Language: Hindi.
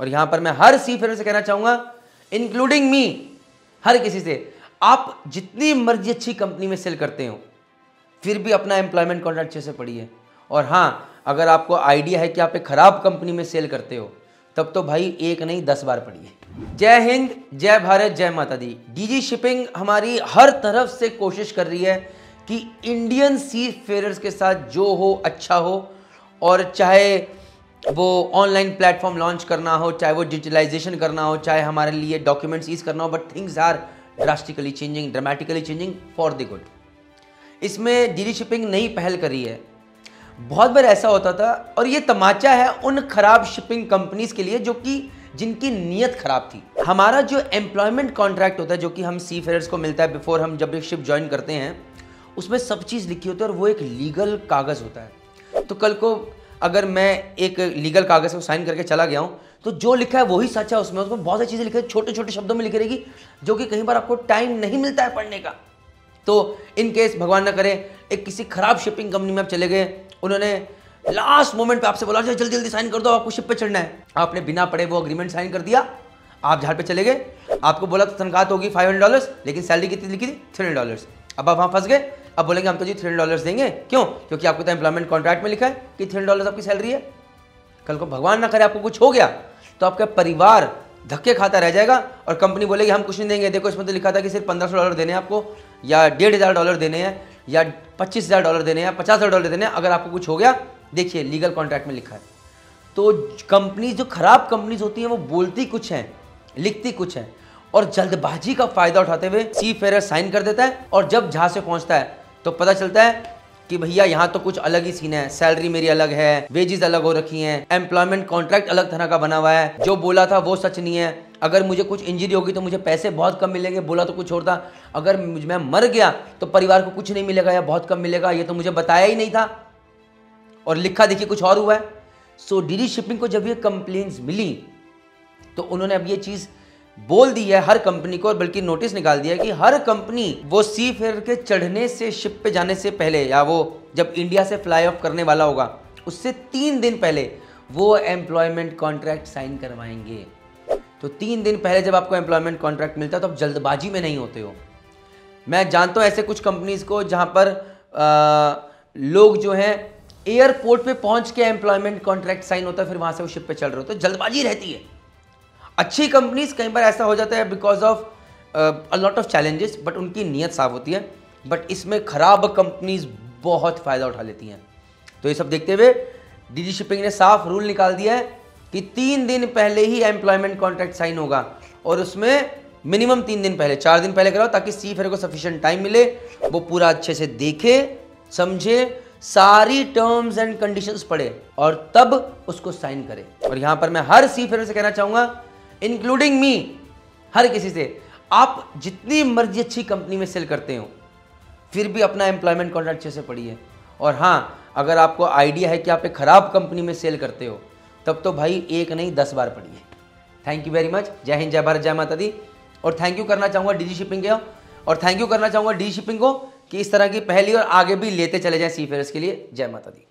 और यहाँ पर मैं हर सी फेयर से कहना चाहूँगा इंक्लूडिंग मी हर किसी से, आप जितनी मर्ज़ी अच्छी कंपनी में सेल करते हो, फिर भी अपना एम्प्लॉयमेंट कॉन्ट्रैक्ट अच्छे से पढ़िए। और हाँ अगर आपको आइडिया है कि आप एक खराब कंपनी में सेल करते हो, तब तो भाई एक नहीं, दस बार पढ़िए। जय हिंद, जय भारत, जय माता दी। डीजी शिपिंग हमारी हर तरफ़ से कोशिश कर रही है कि इंडियन सी फेयर्स के साथ जो हो अच्छा हो, और चाहे वो ऑनलाइन प्लेटफॉर्म लॉन्च करना हो, चाहे वो डिजिटलाइजेशन करना हो, चाहे हमारे लिए डॉक्यूमेंट्स यूज़ करना हो but things are drastically changing dramatically changing for the good इसमें डीडी शिपिंग नई पहल करी है। बहुत बार ऐसा होता था, और ये तमाचा है उन खराब शिपिंग कंपनीज़ के लिए जो कि जिनकी नीयत खराब थी। हमारा जो एम्प्लॉयमेंट कॉन्ट्रैक्ट होता है, जो कि हम सी फेयर्स को मिलता है बिफोर हम जब एक शिप ज्वाइन करते हैं, उसमें सब चीज़ लिखी होती है और वो एक लीगल कागज़ होता है। तो कल को अगर मैं एक लीगल कागज़ को साइन करके चला गया हूँ तो जो लिखा है वही सच है, उसमें उसमें बहुत सारी चीज़ें लिखी है छोटे छोटे शब्दों में लिखी रहेगी, जो कि कहीं बार आपको टाइम नहीं मिलता है पढ़ने का। तो इन केस भगवान ना करे, एक किसी खराब शिपिंग कंपनी में आप चले गए, उन्होंने लास्ट मोमेंट पे आपसे बोला जल्दी जल्दी साइन कर दो, आपको शिप पे चढ़ना है। आपने बिना पढ़े वो अग्रीमेंट साइन कर दिया, आप जहाँ पे चले गए, आपको बोला तो तनख्वाह तो होगी फाइव हंड्रेड डॉलर लेकिन सैलरी कितनी लिखी थी? थ्री हंड्रेड डॉलर अब आप वहाँ फंस गए अब बोलेंगे, हम तो जी थ्री डॉलर देंगे। क्यों? क्योंकि आपको तो एम्प्लॉयमेंट कॉन्ट्रैक्ट में लिखा है कि थ्री डॉलर आपकी सैलरी है। कल को भगवान ना करे, आपको कुछ हो गया तो आपका परिवार धक्के खाता रह जाएगा और कंपनी बोलेगी, हम कुछ नहीं देंगे। देखो, इसमें तो लिखा था कि सिर्फ़ पंद्रह सौ डॉलर देने हैं आपको, या डेढ़ हज़ार डॉलर देने हैं, या पच्चीस हज़ार डॉलर देने हैं पचास हज़ार डॉलर देने हैं, अगर आपको कुछ हो गया, देखिए लीगल कॉन्ट्रैक्ट में लिखा है। तो कंपनी जो खराब कंपनीज़ होती हैं, वो बोलती कुछ हैं, लिखती कुछ हैं, और जल्दबाजी का फ़ायदा उठाते हुए सी फेयर साइन कर देता है, और जब जहाँ से पहुँचता है तो पता चलता है कि भैया, यहाँ तो कुछ अलग ही सीन है। सैलरी मेरी अलग है वेजेस अलग हो रखी हैं एम्प्लॉयमेंट कॉन्ट्रैक्ट अलग तरह का बना हुआ है। जो बोला था वो सच नहीं है। अगर मुझे कुछ इंजरी होगी तो मुझे पैसे बहुत कम मिलेंगे, बोला तो कुछ और था। अगर मैं मर गया तो परिवार को कुछ नहीं मिलेगा या बहुत कम मिलेगा, ये तो मुझे बताया ही नहीं था। और लिखा देखिए कुछ और हुआ है। सो डी शिपिंग को जब ये कंप्लेन्स मिली तो उन्होंने अब ये चीज़ बोल दी है हर कंपनी को और बल्कि नोटिस निकाल दिया कि हर कंपनी वो सी फेयर के चढ़ने से शिप पे जाने से पहले या वो जब इंडिया से फ्लाई ऑफ़ करने वाला होगा उससे तीन दिन पहले वो एम्प्लॉयमेंट कॉन्ट्रैक्ट साइन करवाएँगे। तो तीन दिन पहले जब आपको एम्प्लॉयमेंट कॉन्ट्रैक्ट मिलता है तो आप जल्दबाजी में नहीं होते हो। मैं जानता हूँ ऐसे कुछ कंपनीज़ को जहाँ पर आ, लोग जो हैं एयरपोर्ट पे पहुँच के एम्प्लॉयमेंट कॉन्ट्रैक्ट साइन होता है फिर वहाँ से वो शिप पे चल रहे होते तो जल्दबाजी रहती है। अच्छी कंपनीज़ कई बार ऐसा हो जाता है because of a lot of challenges but उनकी नीयत साफ़ होती है। बट इसमें ख़राब कंपनीज़ बहुत फ़ायदा उठा लेती हैं। तो ये सब देखते हुए डीजी शिपिंग ने साफ़ रूल निकाल दिया है कि तीन दिन पहले ही एम्प्लॉयमेंट कॉन्ट्रैक्ट साइन होगा और उसमें मिनिमम तीन दिन पहले, चार दिन पहले कराओ ताकि सी फेयर को सफिशियंट टाइम मिले, वो पूरा अच्छे से देखे, समझे, सारी टर्म्स एंड कंडीशंस पढ़े और तब उसको साइन करे। और यहाँ पर मैं हर सी फेयर से कहना चाहूँगा इंक्लूडिंग मी हर किसी से। आप जितनी मर्ज़ी अच्छी कंपनी में सेल करते हो, फिर भी अपना एम्प्लॉयमेंट कॉन्ट्रैक्ट अच्छे से पढ़िए। और हाँ अगर आपको आइडिया है कि आप एक ख़राब कंपनी में सेल करते हो, तब तो भाई एक नहीं, दस बार पढ़िए। थैंक यू वेरी मच जय हिंद, जय भारत, जय माता दी। और थैंक यू करना चाहूँगा डी शिपिंग के। और थैंक यू करना चाहूँगा डी शिपिंग को कि इस तरह की पहली और आगे भी लेते चले जाएँ सी के लिए। जय माता दी।